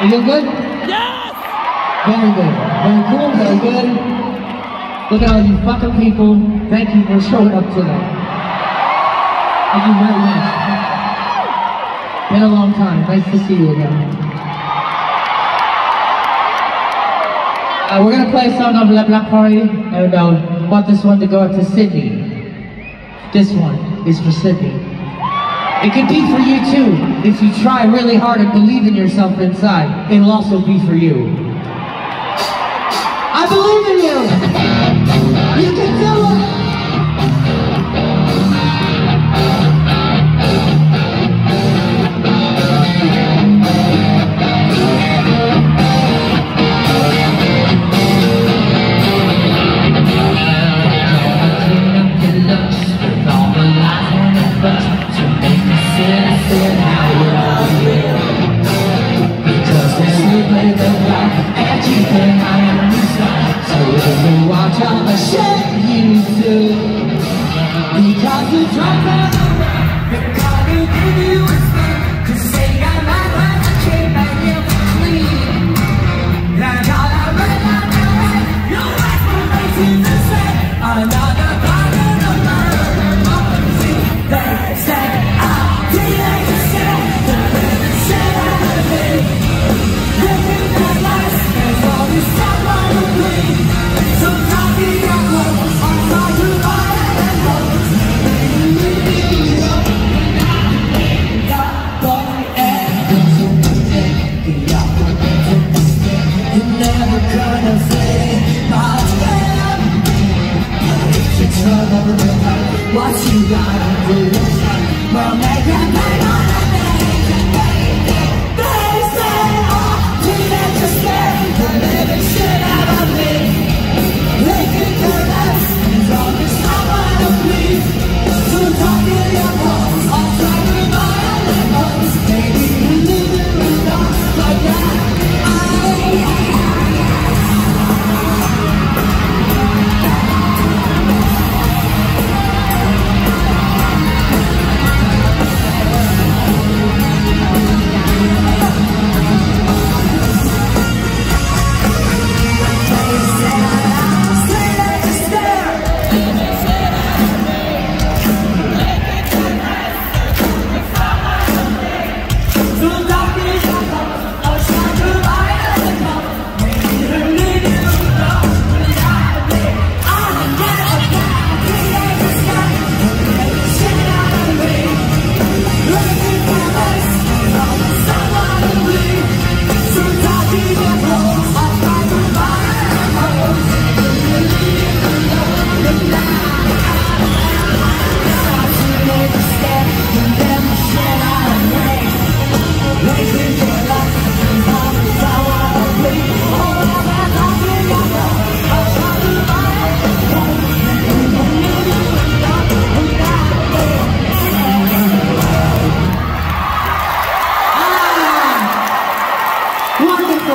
You feel good? Yes! Very good. Very cool, very good. Look at all you fucking people. Thank you for showing up tonight. Thank you very much. Been a long time. Nice to see you again. Uh, we're gonna play a song of The Black Parade, and I uh, want this one to go out to Sydney. This one is for Sydney. It could be for you too. If you try really hard and believe in yourself inside, it'll also be for you. I believe in you. You can do it. Because you If you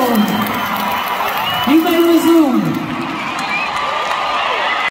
Wow.